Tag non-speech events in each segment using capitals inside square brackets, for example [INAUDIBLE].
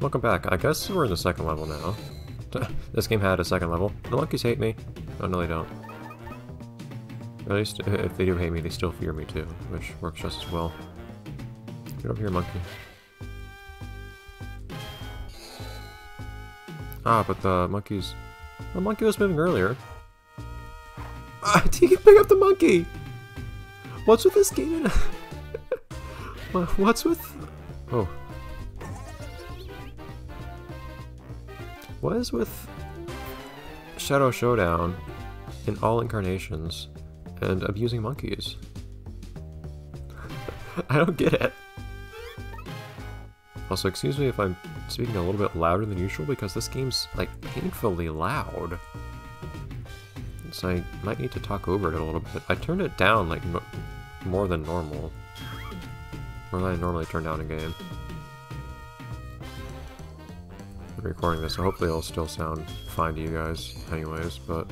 Welcome back. I guess we're in the second level now. [LAUGHS] this game had a second level. The monkeys hate me. Oh, no, they don't. At least if they do hate me, they still fear me too, which works just as well. Get over here, monkey. Ah, but the monkeys... The monkey was moving earlier. Ah, [LAUGHS] you can pick up the monkey! What's with this game? [LAUGHS] What's with... Oh. What is with Shadow Showdown in all incarnations and abusing monkeys? [LAUGHS] I don't get it. Also, excuse me if I'm speaking a little bit louder than usual because this game's, like, painfully loud. So I might need to talk over it a little bit. I turned it down, like, more than normal. More than I normally turn down a game. Recording this, so hopefully it'll still sound fine to you guys anyways, but...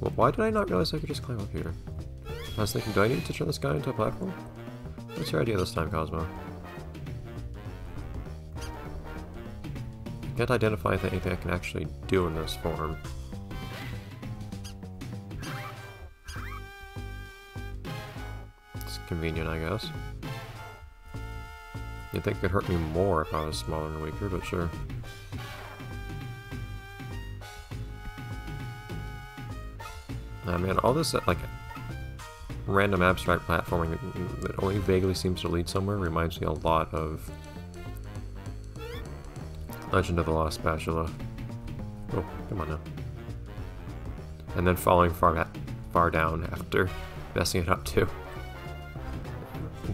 Well, why did I not realize I could just climb up here? I was thinking, do I need to turn this guy into a platform? What's your idea this time, Cosmo? I can't identify anything I can actually do in this form. It's convenient, I guess. You'd think it could hurt me more if I was smaller and weaker, but sure. I mean, all this, uh, like, random abstract platforming that only vaguely seems to lead somewhere reminds me a lot of Legend of the Lost Spatula. Oh, come on now. And then falling far, far down after [LAUGHS] messing it up too.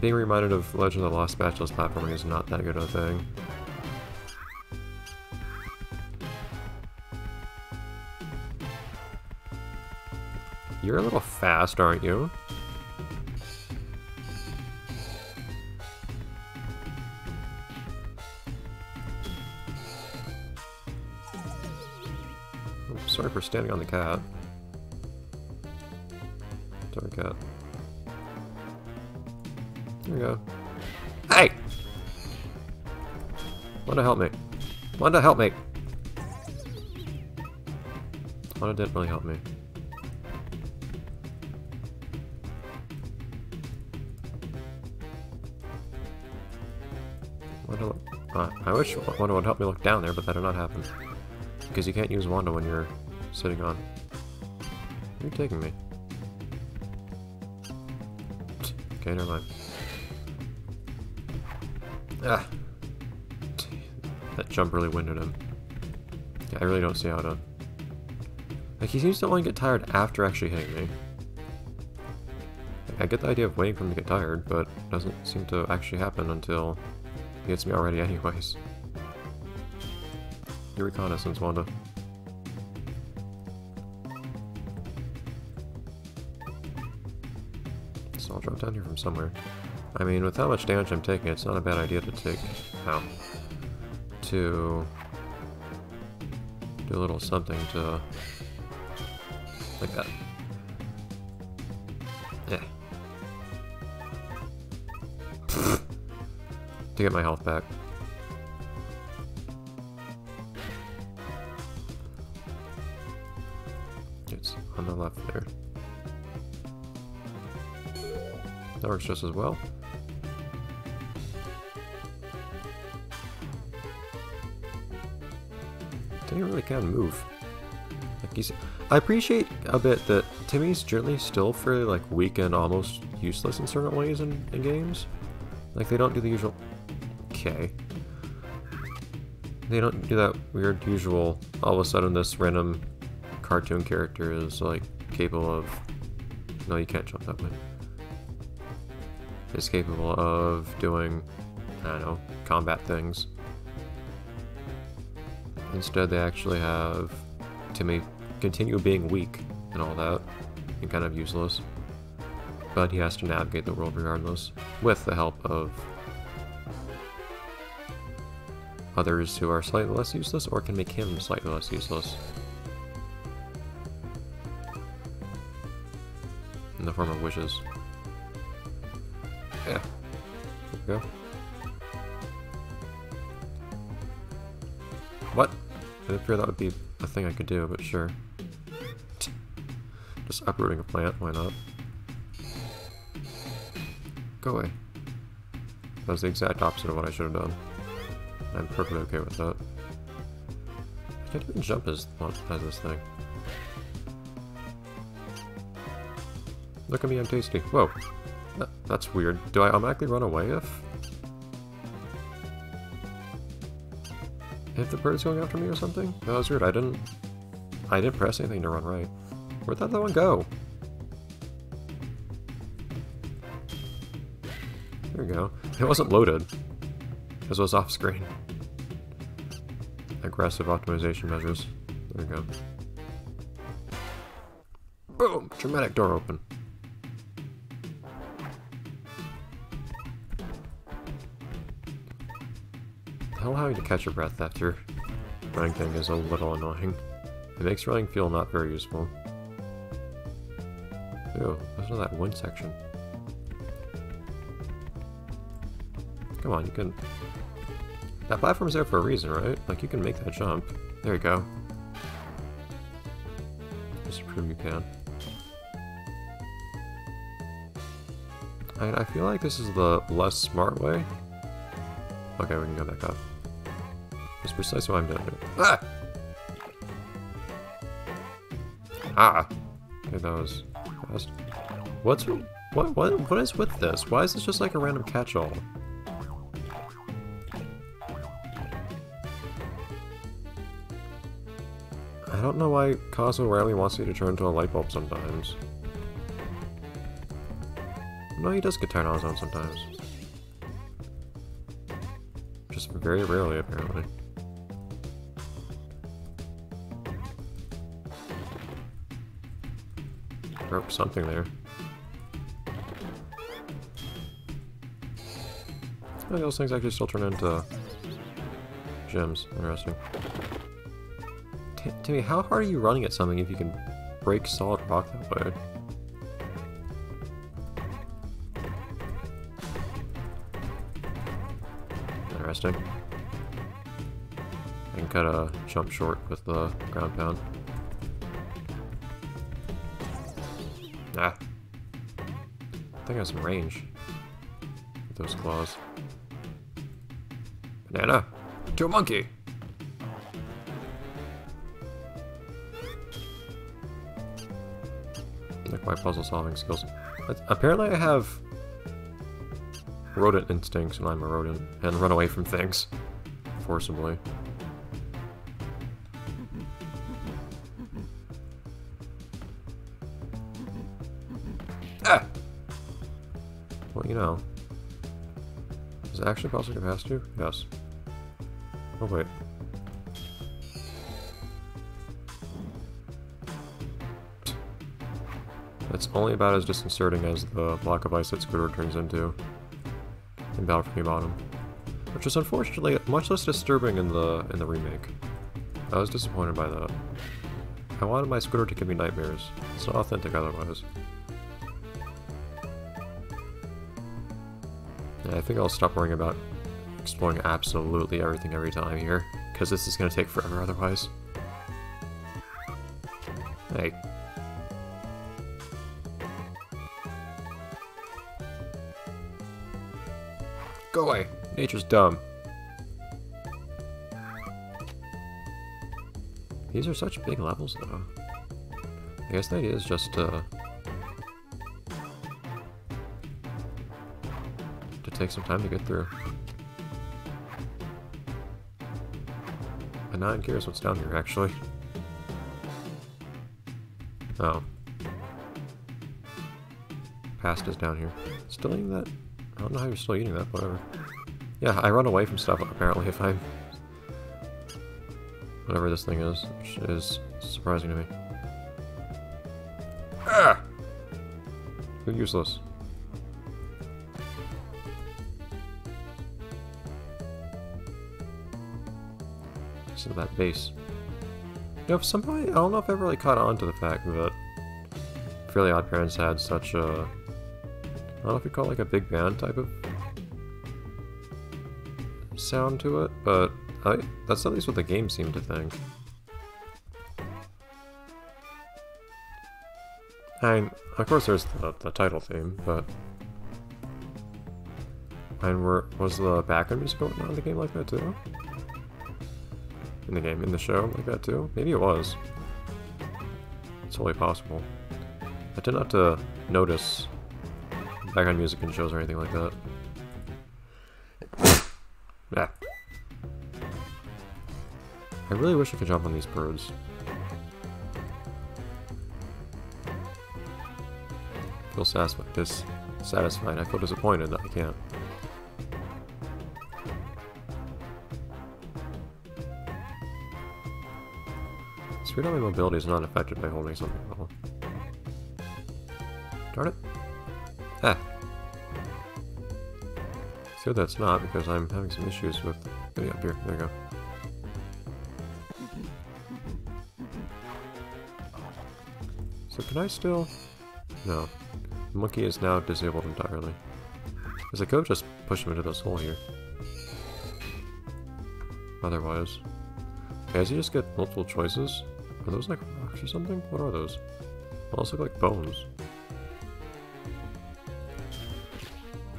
Being reminded of Legend of the Lost Spatula's platforming is not that good of a thing. You're a little fast, aren't you? Sorry for standing on the cat. Sorry, cat. There we go. Hey! Wanda, help me. Wanda, help me! Wanda didn't really help me. Wanda, uh, I wish Wanda would help me look down there, but that did not happen. Because you can't use Wanda when you're sitting on. Where are you taking me? Okay, never mind. Ah! That jump really winded him. Yeah, I really don't see how to... Like, he seems to only get tired after actually hitting me. Like, I get the idea of waiting for him to get tired, but it doesn't seem to actually happen until he hits me already anyways. Your reconnaissance, Wanda. So I'll drop down here from somewhere. I mean, with how much damage I'm taking, it's not a bad idea to take... How? To... Do a little something to... Like that. Yeah. [LAUGHS] to get my health back. It's on the left there. That works just as well. Didn't really of move. Like he's, I appreciate a bit that Timmy's generally still fairly like weak and almost useless in certain ways in, in games. Like they don't do the usual. Okay. They don't do that weird usual. All of a sudden, this random cartoon character is like capable of. No, you can't jump that way. Is capable of doing, I don't know, combat things. Instead, they actually have Timmy continue being weak and all that, and kind of useless. But he has to navigate the world regardless, with the help of others who are slightly less useless or can make him slightly less useless. In the form of wishes. Yeah. There we go. I didn't fear that would be a thing I could do, but sure. Just uprooting a plant, why not? Go away. That was the exact opposite of what I should have done. I'm perfectly okay with that. I can't even jump as, as this thing. Look at me, I'm tasty. Whoa. That, that's weird. Do I automatically run away if... If the bird's going after me or something? That was weird. I didn't... I didn't press anything to run right. Where'd that other one go? There we go. It wasn't loaded. It was off screen. Aggressive optimization measures. There we go. Boom! Dramatic door open. Having to catch your breath after running thing is a little annoying. It makes running feel not very useful. Ew, listen to that wind section. Come on, you can... That platform's there for a reason, right? Like, you can make that jump. There you go. Just prove you can. I, I feel like this is the less smart way. Okay, we can go back up. That's precisely what I'm doing. Ah! Ah! Okay, that was fast. What's... What, what, what is with this? Why is this just like a random catch-all? I don't know why Cosmo rarely wants you to turn into a light bulb sometimes. No, he does get turned on his own sometimes. Just very rarely, apparently. Broke something there. Oh, those things actually still turn into gems. Interesting. T Timmy, how hard are you running at something if you can break solid rock that way? Interesting. I can cut a jump short with the ground pound. Ah. I think I have some range with those claws. Banana! To a monkey! Like my puzzle solving skills. Apparently I have rodent instincts when I'm a rodent and run away from things forcibly. Know. Is it actually possible to pass to? Yes. Oh, wait. It's only about as disconcerting as the block of ice that Squidward turns into in Battle for Bikini Bottom. Which is unfortunately much less disturbing in the in the remake. I was disappointed by that. I wanted my Scooter to give me nightmares. It's not authentic otherwise. Yeah, I think I'll stop worrying about exploring absolutely everything every time here, because this is going to take forever otherwise. Hey. Go away. Nature's dumb. These are such big levels, though. I guess the idea is just to... to take some time to get through. I'm not curious what's down here, actually. Oh. Past is down here. Still eating that? I don't know how you're still eating that, whatever. Yeah, I run away from stuff, apparently, if I'm... Whatever this thing is, which is surprising to me. Ah! You're useless. So that base. You know, somebody, I don't know if I ever really caught on to the fact that Fairly Odd Parents had such a... I don't know if you call it like a big band type of sound to it, but I, that's at least what the game seemed to think. And of course there's the, the title theme, but and were, was the background music going on in the game like that too? In the game, in the show like that too? Maybe it was. It's totally possible. I tend not to notice background music in shows or anything like that. yeah. I really wish I could jump on these birds. I feel satisfied. Dissatisfied. I feel disappointed that I can't. Weird my mobility is not affected by holding something all. Darn it. Ah. See that's not because I'm having some issues with getting up here. There we go. So can I still... No. The monkey is now disabled entirely. Because I could just push him into this hole here. Otherwise. Okay, does he just get multiple choices? Are those like rocks or something? What are those? Those look like bones.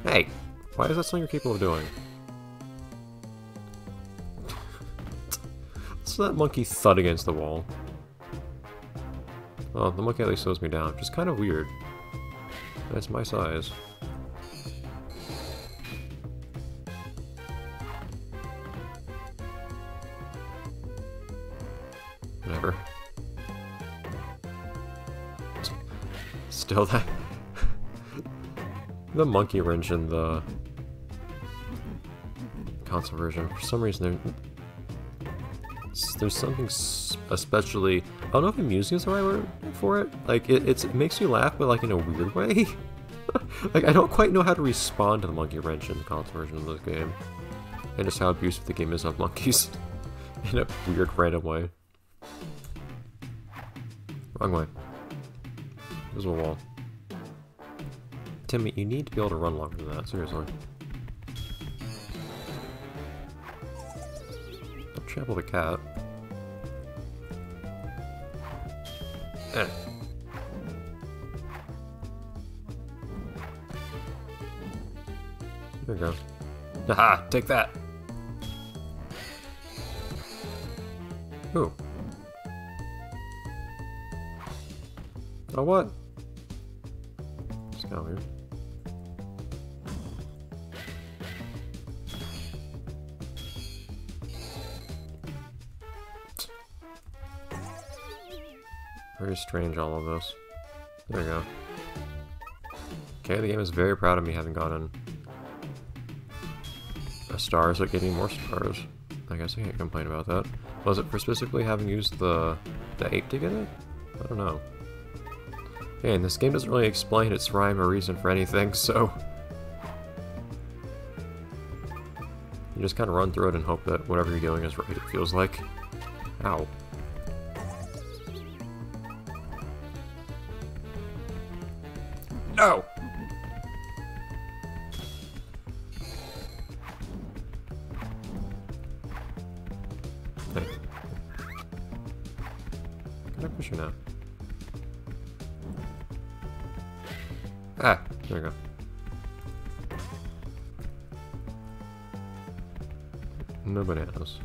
Hey! Why is that something you're capable of doing? [LAUGHS] So that monkey thud against the wall. Well, the monkey at least slows me down, which is kind of weird. That's my size. Whatever. Still that... the monkey wrench in the console version, for some reason there's something especially I don't know if amusing is the right word for it. Like it, it makes you laugh, but like in a weird way. [LAUGHS] like I don't quite know how to respond to the monkey wrench in the console version of the game, and just how abusive the game is of monkeys [LAUGHS] in a weird random way. Wrong way. Wall. Timmy, you need to be able to run longer than that. Seriously. Don't trample the cat. Eh. There we go. Haha, take that! Ooh. Oh, what? Very strange, all of this. There we go. Okay, the game is very proud of me having gotten a star, so getting more stars. I guess I can't complain about that. Was it for specifically having used the, the ape to get it? I don't know. Okay, and this game doesn't really explain its rhyme or reason for anything, [LAUGHS] so... You just kind of run through it and hope that whatever you're doing is right, it feels like. Ow. No! Can I push you now? Ah, there we go. No bananas.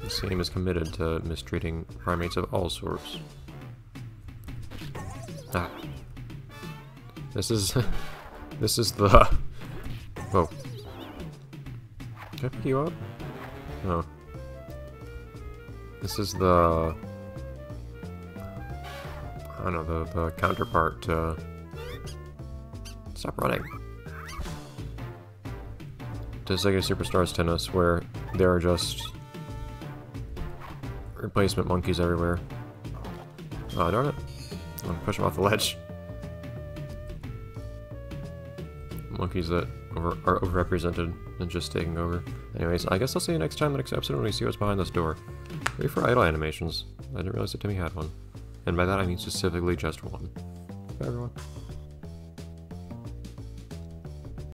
This game is committed to mistreating primates of all sorts. Ah. This is... [LAUGHS] this is the... [LAUGHS] Whoa. Can I pick you up? No. This is the... I don't know, the, the counterpart to... Stop running. To Sega Superstars Tennis, where there are just... replacement monkeys everywhere. Oh, darn it. I'm gonna push him off the ledge. Monkeys that over, are overrepresented and just taking over. Anyways, I guess I'll see you next time the next episode when we see what's behind this door. Wait for idle animations. I didn't realize that Timmy had one. And by that I mean specifically just one. Bye everyone.